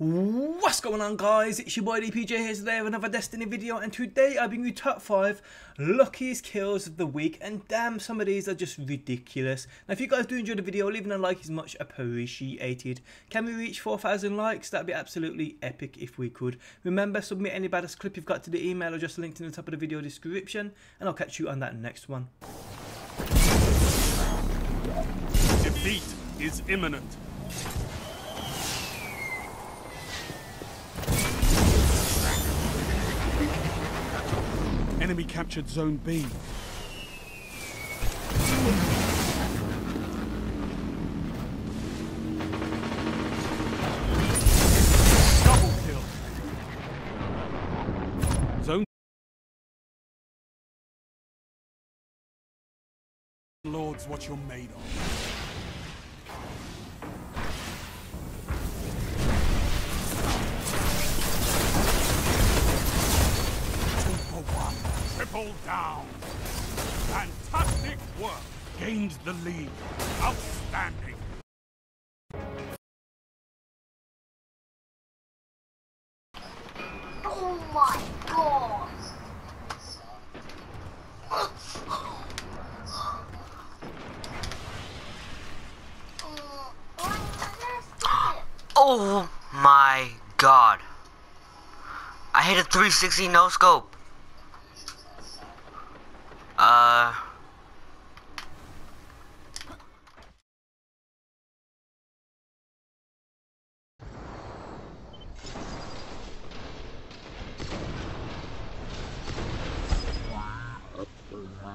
What's going on guys, it's your boy DPJ here today with another Destiny video and today I bring you top 5 luckiest kills of the week and damn some of these are just ridiculous. Now if you guys do enjoy the video, leaving a like is much appreciated. Can we reach 4,000 likes? That'd be absolutely epic if we could. Remember, submit any baddest clip you've got to the email or just linked in the top of the video description and I'll catch you on that next one. Defeat is imminent. Enemy captured Zone B. Double kill. Zone Lord's what you're made of. Triple down. Fantastic work. Gained the lead. Outstanding. Oh my god! Oh my god. I hit a 360 no scope.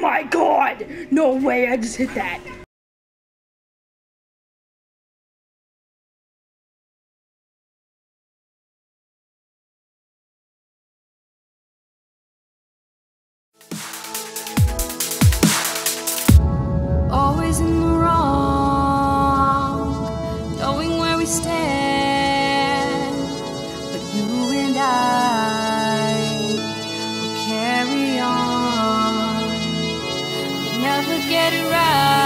my god! No way, I just hit that. Right.